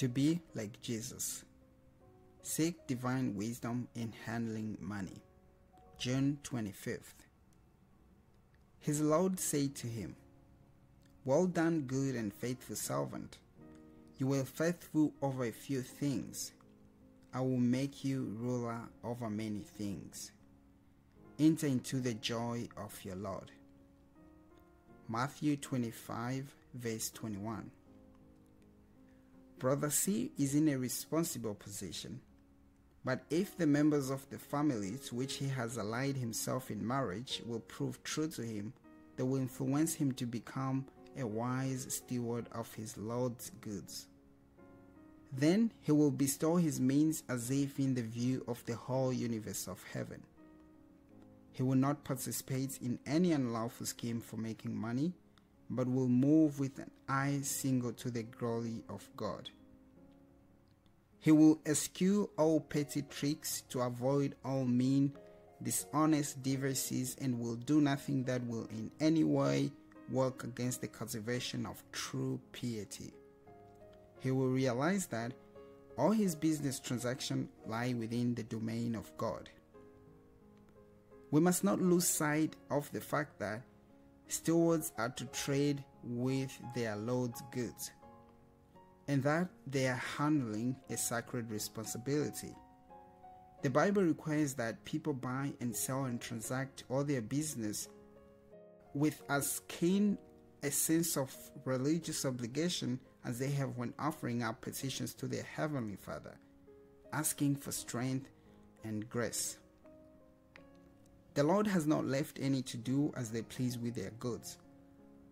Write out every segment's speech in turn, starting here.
To be like Jesus. Seek divine wisdom in handling money. June 25th. His Lord said to him, Well done, good and faithful servant. You were faithful over a few things. I will make you ruler over many things. Enter into the joy of your Lord. Matthew 25, verse 21. Brother C is in a responsible position, but if the members of the family to which he has allied himself in marriage will prove true to him, they will influence him to become a wise steward of his Lord's goods. Then he will bestow his means as if in the view of the whole universe of heaven. He will not participate in any unlawful scheme for making money, but will move with an eye single to the glory of God. He will eschew all petty tricks to avoid all mean, dishonest devices and will do nothing that will in any way work against the cultivation of true piety. He will realize that all his business transactions lie within the domain of God. We must not lose sight of the fact that stewards are to trade with their Lord's goods and that they are handling a sacred responsibility. The Bible requires that people buy and sell and transact all their business with as keen a sense of religious obligation as they have when offering up petitions to their Heavenly Father, asking for strength and grace. The Lord has not left any to do as they please with their goods,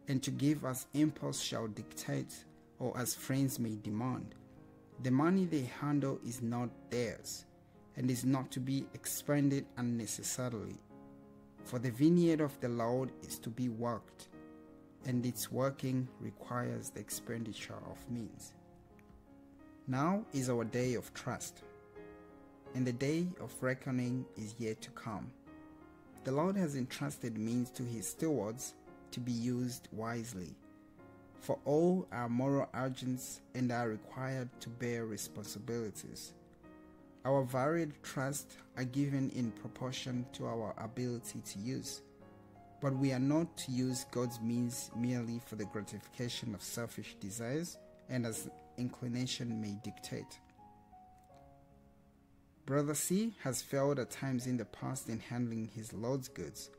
and to give as impulse shall dictate, or as friends may demand. The money they handle is not theirs, and is not to be expended unnecessarily. For the vineyard of the Lord is to be worked, and its working requires the expenditure of means. Now is our day of trust, and the day of reckoning is yet to come. The Lord has entrusted means to his stewards to be used wisely. For all are moral agents and are required to bear responsibilities. Our varied trusts are given in proportion to our ability to use, but we are not to use God's means merely for the gratification of selfish desires and as inclination may dictate. Brother C has failed at times in the past in handling his Lord's goods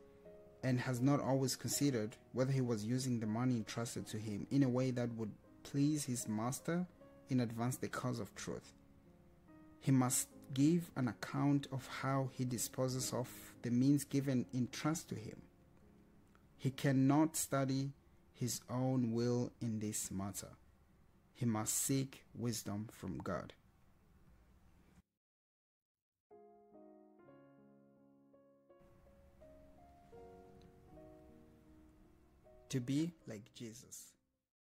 and has not always considered whether he was using the money entrusted to him in a way that would please his master and advance the cause of truth. He must give an account of how he disposes of the means given in trust to him. He cannot study his own will in this matter. He must seek wisdom from God. To be like Jesus.